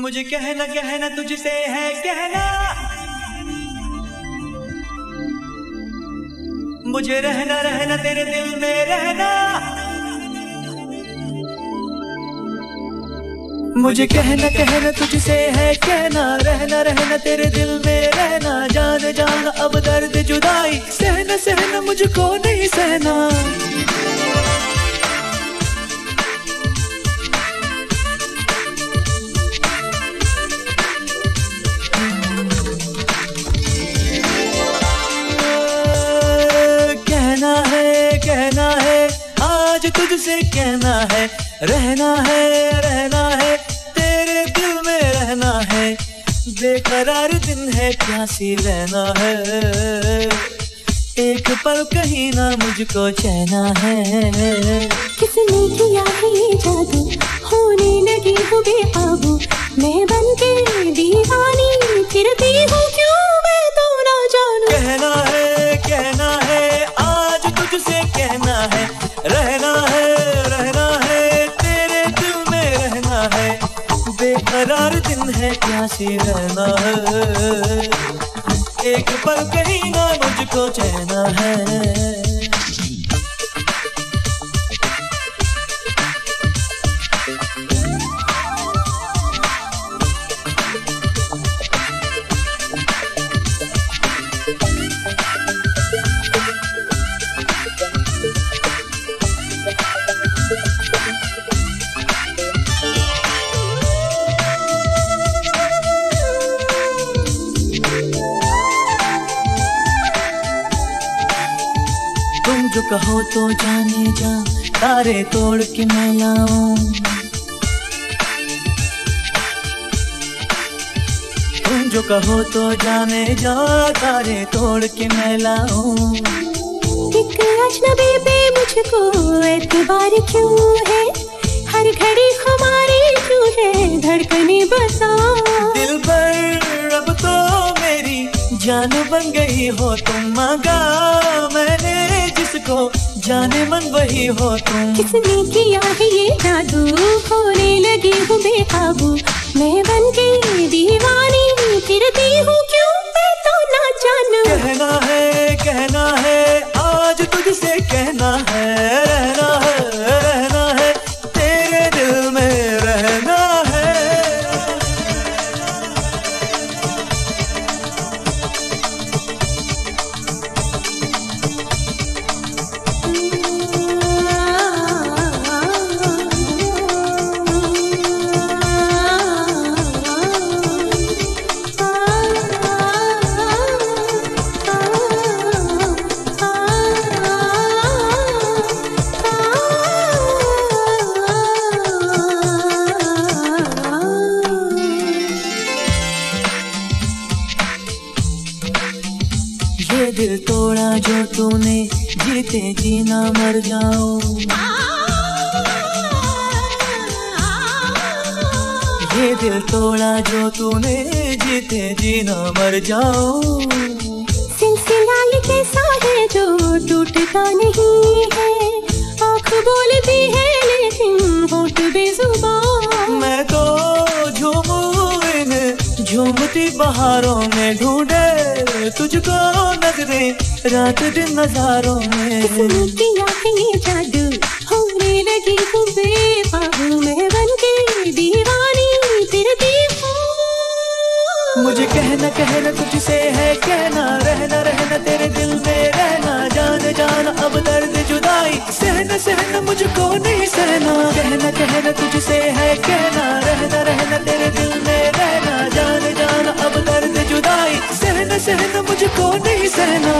मुझे कहना कहना तुझसे है कहना। मुझे रहना रहना तेरे दिल में रहना। मुझे कहना कहना तुझसे है कहना। रहना रहना तेरे दिल में रहना। जान जान, अब दर्द जुदाई। सहना सहना मुझको नहीं सहना। तुझसे कहना है, रहना है रहना है, तेरे दिल में रहना है। बेकरार दिन है, प्यासी रहना है। एक पल कहीं ना मुझको चैना है। किसने किया है ये जादू? होने लगी हूँ बेकाबू मैं बन के बेकरार दिन है प्यासी रहना है एक पल कहीं ना मुझको चैना है। जो कहो तो जाने जा, तारे तोड़ के मैं लाऊं। तुम जो कहो तो जाने जा, तारे तोड़ के मैं लाऊं। एक अजनबी पे मुझको एतबार क्यों है? हर घड़ी हमारी क्यों है? धड़कने बता जान बन गई हो तुम मगा मैंने जिसको जाने मन वही हो तुम। किसने किया है ये जादू? होने लगी हूँ बेकाबू। मैं बन गई दीवानी फिरती हूँ क्यों? मैं तो ना जानू। कहना है कहना है आज तुझसे कहना है। ये दिल तोड़ा जो तूने जीते जीना मर जाओ ये दिल तोड़ा जो तूने जीते जीना मर जाओ सिलसिला ये कैसा है जो टूटता नहीं है। आँख बोलती है लेकिन होठ बेजुबान मैं तो झूमू झूमती बहारों में ढूंढे तुझको। नजरे रात दिन नजारों में। जादू होने लगी हूँ बेकाबू मैं बन के दीवानी फिरती मुझे कहना कहना तुझसे है कहना रहना रहना तेरे दिल में रहना। जान जान अब दर्द जुदाई सहना सहना मुझको नहीं सहना। कहना कहना तुझसे है कहना रहना जान